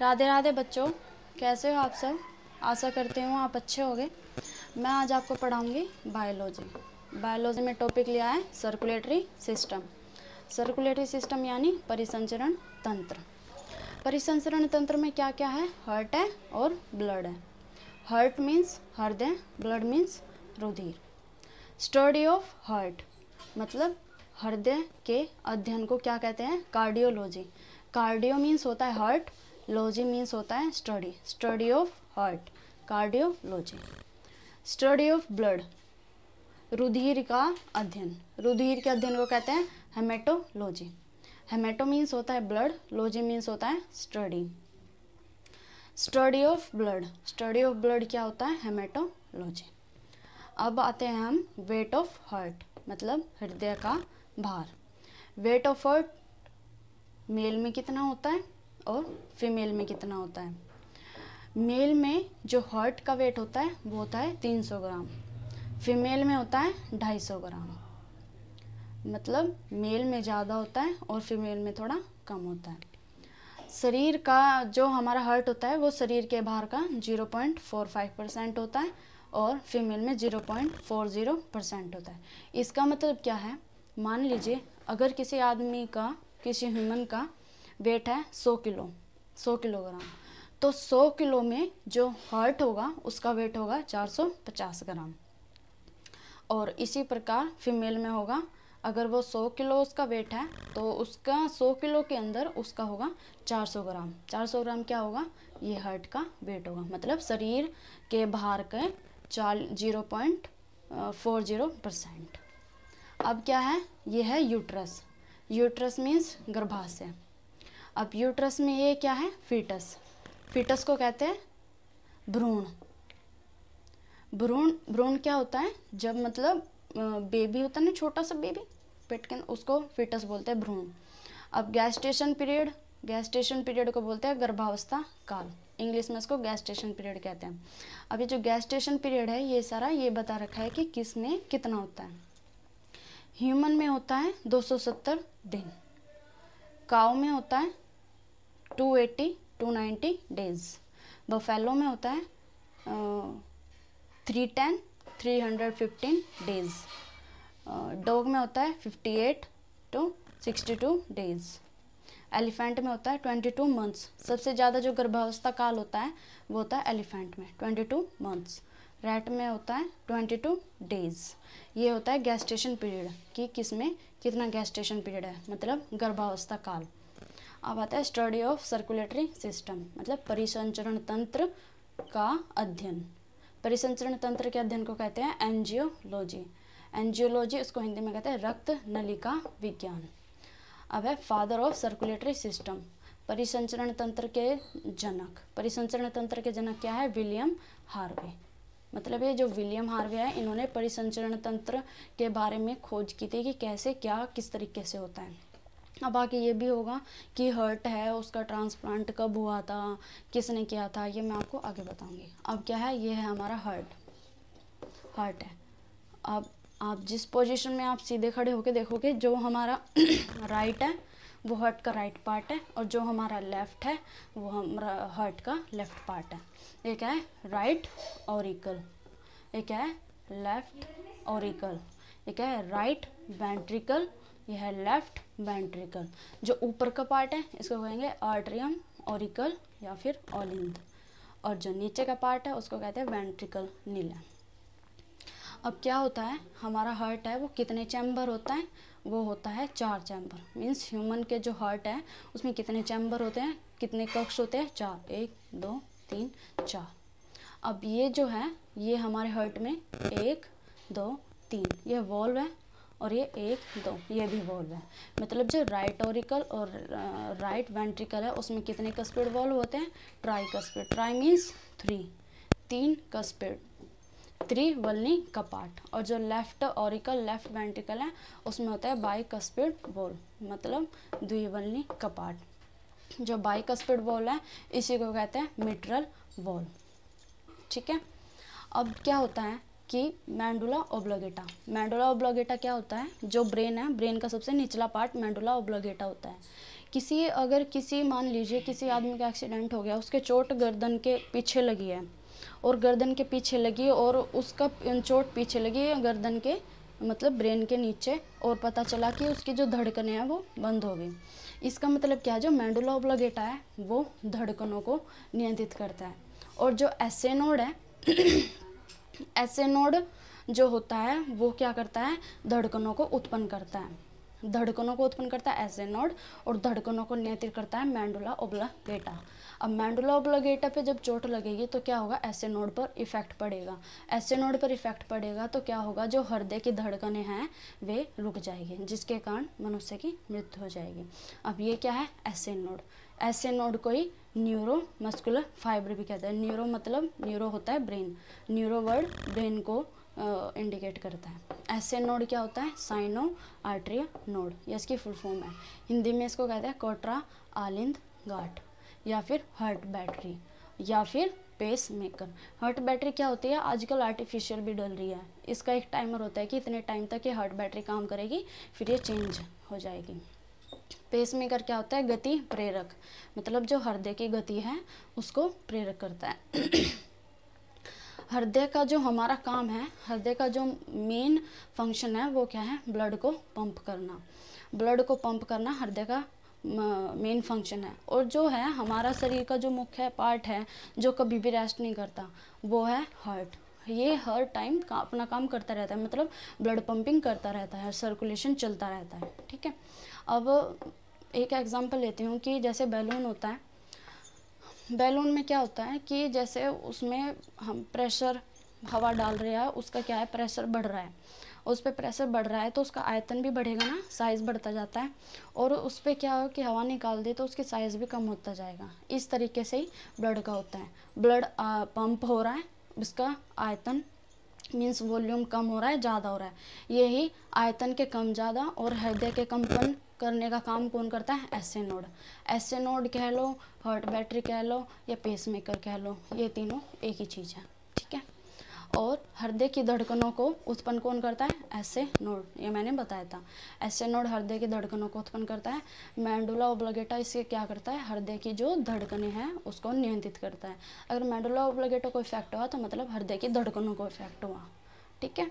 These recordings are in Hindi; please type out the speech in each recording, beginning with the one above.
राधे राधे बच्चों, कैसे हो आप सब? आशा करते हो आप अच्छे होंगे। मैं आज आपको पढ़ाऊँगी बायोलॉजी बायोलॉजी में टॉपिक लिया है सर्कुलेटरी सिस्टम सर्कुलेटरी सिस्टम यानी परिसंचरण तंत्र। परिसंचरण तंत्र में क्या क्या है? हर्ट है और ब्लड है। हर्ट मीन्स हृदय ब्लड मीन्स रुधिर। स्टडी ऑफ़ हार्ट मतलब हृदय के अध्ययन को क्या कहते हैं? कार्डियोलॉजी कार्डियो मीन्स होता है हार्ट लॉजी मीन्स होता है study study of heart cardiology study of blood रुधिर का अध्ययन. रुधिर के अध्ययन को कहते हैं हेमेटोलॉजी हेमेटो मीन्स होता है ब्लड लॉजी मीन्स होता है study study of blood study of blood क्या होता है? हेमेटोलॉजी अब आते हैं हम वेट ऑफ़ हार्ट मतलब हृदय का भार. वेट ऑफ़ हार्ट मेल में कितना होता है? और फीमेल में कितना होता है? मेल में जो हर्ट का वेट होता है, वो होता है तीन सौ ग्राम। फीमेल में होता है ढाई सौ ग्राम। मतलब मेल में ज़्यादा होता है और फीमेल में थोड़ा कम होता है। शरीर का जो हमारा हर्ट होता है, वो शरीर के बाहर का zero point four five percent होता है और फीमेल में zero point four zero percent होता है। इसका मतलब क्या है? मान लीजिए, अगर किसी आदमी का, किसी ह्यूमन का वेट है सौ किलो, सौ किलोग्राम। तो सौ किलो में जो हार्ट होगा, उसका वेट होगा चार सौ पचास ग्राम। और इसी प्रकार फीमेल में होगा, अगर वो सौ किलो उसका वेट है तो उसका सौ किलो के अंदर उसका होगा चार सौ ग्राम। चार सौ ग्राम क्या होगा? ये हार्ट का वेट होगा। मतलब शरीर के बाहर के चाल, zero point four zero percent. अब क्या है? ये है यूट्रस। यूट्रस मीन्स गर्भाशय। अब यूट्रस में ये क्या है? फीटस फीटस को कहते हैं भ्रूण. भ्रूण भ्रूण क्या होता है? जब मतलब बेबी होता है ना, छोटा सा बेबी पेट के, उसको फीटस बोलते हैं भ्रूण. अब गैस्टेशन पीरियड गैस्टेशन पीरियड को बोलते हैं गर्भावस्था काल. इंग्लिश में इसको गैस्टेशन पीरियड कहते हैं. अभी जो गैस्टेशन पीरियड है, ये सारा ये बता रखा है कि किसमें कितना होता है? ह्यूमन में होता है 270 दिन. काउ में होता है 280 290 डेज़ बफेलो में होता है three ten three hundred fifteen days dog में होता है fifty eight to sixty two days elephant में होता है ट्वेंटी टू मंथ्स सबसे ज़्यादा जो गर्भावस्था काल होता है, वो होता है एलिफेंट में ट्वेंटी टू मंथ्स रैट में होता है ट्वेंटी टू डेज़ ये होता है गैस्टेशन पीरियड कि किसमें कितना गैस्टेशन पीरियड है? मतलब गर्भावस्था काल। अब आता है स्टडी ऑफ़ सर्कुलेटरी सिस्टम मतलब परिसंचरण तंत्र का अध्ययन। परिसंचरण तंत्र के अध्ययन को कहते हैं एनजियोलॉजी एनजियोलॉजी उसको हिंदी में कहते हैं रक्त नलिका विज्ञान। अब है फादर ऑफ़ सर्कुलेटरी सिस्टम परिसंचरण तंत्र के जनक। परिसंचरण तंत्र के जनक क्या है? विलियम हार्वे मतलब ये जो विलियम हार्वे है, इन्होंने परिसंचरण तंत्र के बारे में खोज की थी कि कैसे, क्या, किस तरीके से होता है। अब आगे ये भी होगा कि हर्ट है, उसका ट्रांसप्लांट कब हुआ था, किसने किया था, ये मैं आपको आगे बताऊँगी। अब क्या है, ये है हमारा हर्ट हर्ट है। अब आप जिस पोजीशन में आप सीधे खड़े होके देखोगे, जो हमारा राइट है, वो हर्ट का राइट पार्ट है, और जो हमारा लेफ़्ट है, वो हमारा हर्ट का लेफ़्ट पार्ट है। एक है राइट ऑरिकल ये क्या है लेफ़्ट ऑरिकल ये क्या है राइट वेंट्रिकल ये है लेफ़्ट वेंट्रिकल जो ऊपर का पार्ट है, इसको कहेंगे आर्ट्रियम ऑरिकल या फिर ऑलिंद और जो नीचे का पार्ट है, उसको कहते हैं वेंट्रिकल नीला। अब क्या होता है, हमारा हार्ट है, वो कितने चैम्बर होता है? वो होता है चार चैम्बर मीन्स ह्यूमन के जो हार्ट है, उसमें कितने चैम्बर होते हैं? कितने कक्ष होते हैं? चार, एक, दो, तीन, चार। अब ये जो है, ये हमारे हार्ट में एक, दो, तीन ये वॉल्व है और ये एक दो, ये भी वॉल्व है। मतलब जो राइट ऑरिकल और राइट वेंट्रिकल है, उसमें कितने कस्पेड वॉल्व होते हैं? ट्राई कस्पेड ट्राई मीन्स थ्री तीन कस्पेड थ्री वलनी कपाट। और जो लेफ़्ट ऑरिकल लेफ़्ट वेंट्रिकल है, उसमें होता है बाई कस्पेड वॉल मतलब द्विवलनी कपाट। जो बाई कस्पेड वॉल है, इसी को कहते हैं मिट्रल वॉल ठीक है? अब क्या होता है? कि मैंडुला ओब्लोगेटा मैंडुला ओब्लोगेटा क्या होता है? जो ब्रेन है ब्रेन का सबसे निचला पार्ट मैंडुला ओब्लोगेटा होता है। किसी, अगर किसी, मान लीजिए किसी आदमी का एक्सीडेंट हो गया, उसके चोट गर्दन के पीछे लगी है, और गर्दन के पीछे लगी, और उसका चोट पीछे लगी, गर्दन के मतलब ब्रेन के नीचे, और पता चला कि उसकी जो धड़कनें हैं, वो बंद हो गई। इसका मतलब क्या है? जो मैंडुला ओब्लोगेटा है, वो धड़कनों को नियंत्रित करता है। और जो एसे नोड है एसे नोड जो होता है, वो क्या करता है? धड़कनों को उत्पन्न करता है। धड़कनों को उत्पन्न करता है एसे नोड और धड़कनों को नियंत्रित करता है मैंडुला ओब्लागेटा अब मैंडुला ओब्लागेटा पे जब चोट लगेगी तो क्या होगा? ऐसे नोड पर इफ़ेक्ट पड़ेगा। ऐसे नोड पर इफ़ेक्ट पड़ेगा तो क्या होगा? जो हृदय की धड़कनें हैं, वे रुक जाएगी, जिसके कारण मनुष्य की मृत्यु हो जाएगी। अब ये क्या है? ऐसे नोड। ऐसे नोड को ही न्यूरो मस्कुलर फाइबर भी कहते हैं। न्यूरो मतलब न्यूरो होता है ब्रेन न्यूरो वर्ड ब्रेन को इंडिकेट करता है। ऐसे नोड क्या होता है? साइनो आर्ट्रिया नोड ये इसकी फुल फॉर्म है। हिंदी में इसको कहते हैं कोटरा आलिंद गाठ, या फिर हार्ट बैटरी या फिर पेस मेकर हार्ट बैटरी क्या होती है? आजकल आर्टिफिशियल भी डल रही है। इसका एक टाइमर होता है कि इतने टाइम तक ये हार्ट बैटरी काम करेगी, फिर ये चेंज हो जाएगी। पेस मेकर क्या होता है? गति प्रेरक। मतलब जो हृदय की गति है, उसको प्रेरक करता है। हृदय का जो हमारा काम है, हृदय का जो मेन फ़ंक्शन है, वो क्या है? ब्लड को पंप करना। ब्लड को पंप करना हृदय का मेन फ़ंक्शन है। और जो है, हमारा शरीर का जो मुख्य पार्ट है, जो कभी भी रेस्ट नहीं करता, वो है हार्ट ये हर टाइम का अपना काम करता रहता है मतलब ब्लड पंपिंग करता रहता है सर्कुलेशन चलता रहता है, ठीक है? अब एक एग्जांपल लेती हूँ कि जैसे बैलून होता है, बैलून में क्या होता है कि जैसे उसमें हम प्रेशर हवा डाल रहे हैं, उसका क्या है प्रेशर बढ़ रहा है। उस पर प्रेशर बढ़ रहा है तो उसका आयतन भी बढ़ेगा ना साइज़ बढ़ता जाता है। और उस पर क्या हो कि हवा निकाल दे तो उसकी साइज़ भी कम होता जाएगा। इस तरीके से ही ब्लड का होता है। ब्लड पंप हो रहा है उसका आयतन मीन्स वॉल्यूम कम हो रहा है, ज़्यादा हो रहा है। यही आयतन के कम ज़्यादा और हृदय के कंपन करने का काम कौन करता है? S node. एस नोड कह लो हार्ट बैटरी कह लो या पेस मेकर कह लो, ये तीनों एक ही चीज़ है, ठीक है? और हृदय की धड़कनों को उत्पन्न कौन करता है? ऐसे नोड। ये मैंने बताया था। ऐसे नोड हृदय की धड़कनों को उत्पन्न करता है। मैंडुला ओब्लगेटा इससे क्या करता है? हृदय की जो धड़कनें हैं, उसको नियंत्रित करता है। अगर मैंडुला ओब्लगेटा को इफ़ेक्ट हुआ तो मतलब हृदय की धड़कनों को इफ़ेक्ट हुआ। ठीक है?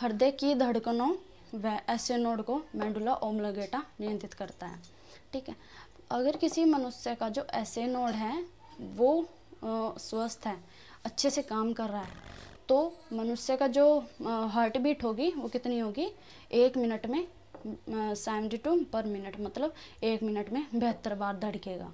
हृदय की धड़कनों व ऐसे नोड को मैंडुला ओब्लगेटा नियंत्रित करता है। ठीक है? अगर किसी मनुष्य का जो ऐसे नोड है, वो स्वस्थ है अच्छे से काम कर रहा है। तो मनुष्य का जो हार्ट बीट होगी, वो कितनी होगी? एक मिनट में सेवेंटी टू पर मिनट मतलब एक मिनट में बेहतर बार धड़केगा।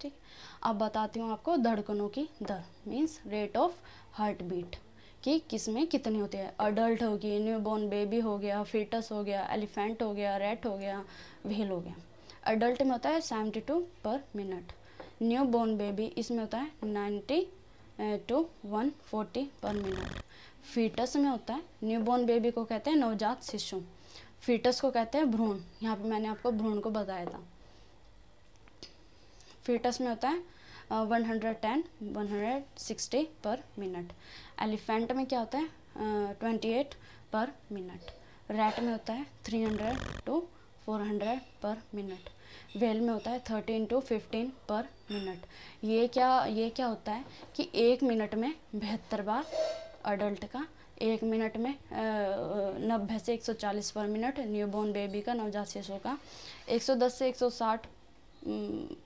ठीक? अब बताती हूँ आपको धड़कनों की दर means rate of heart beat कि किसमें कितनी होती है। अडल्ट होगी न्यू बॉर्न बेबी हो गया फीटस हो गया एलिफेंट हो गया रेट हो गया व्हील हो गया। अडल्ट में होता है seventy two per minute new born baby इसमें होता है ninety to one forty per minute foetus में होता है न्यूबॉर्न बेबी को कहते हैं नवजात शिशु. फीटस को कहते हैं भ्रूण. यहाँ पे मैंने आपको भ्रूण को बताया था. फीटस में होता है one hundred ten one hundred sixty per minute elephant में क्या होता है? Twenty eight per minute rat में होता है three hundred to four hundred per minute. Whale में होता है thirteen to fifteen per minute. ये क्या ये क्या होता है कि एक मिनट में बेहतर बार अडल्ट का, एक मिनट में नब्बे से 140 पर मिनट न्यूबॉर्न बेबी का, नवजात शिशु का 110 से 160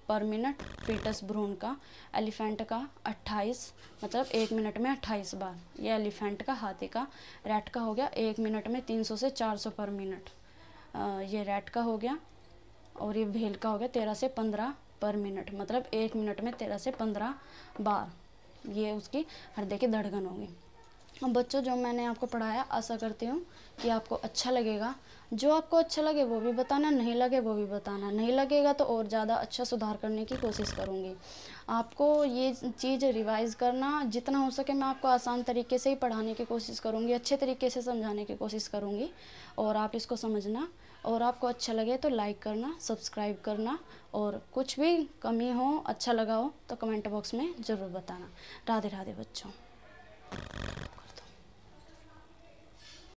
पर मिनट पीटस भ्रूण का एलिफेंट का 28 मतलब एक मिनट में 28 बार। ये एलिफेंट का, हाथी का रैट का हो गया एक मिनट में 300 से 400 पर मिनट। ये रेड का हो गया और ये भेल का हो गया तेरह से पंद्रह पर मिनट मतलब एक मिनट में तेरह से पंद्रह बार। ये उसकी हृदय की धड़कन होगी। बच्चों, जो मैंने आपको पढ़ाया, आशा करती हूँ कि आपको अच्छा लगेगा। जो आपको अच्छा लगे, वो भी बताना, नहीं लगे, वो भी बताना। नहीं लगेगा तो और ज़्यादा अच्छा सुधार करने की कोशिश करूँगी। आपको ये चीज़ रिवाइज़ करना, जितना हो सके मैं आपको आसान तरीके से ही पढ़ाने की कोशिश करूँगी, अच्छे तरीके से समझाने की कोशिश करूँगी। और आप इसको समझना, और आपको अच्छा लगे तो लाइक करना, सब्सक्राइब करना, और कुछ भी कमी हो अच्छा लगा हो तो कमेंट बॉक्स में ज़रूर बताना। राधे राधे बच्चों।